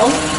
الله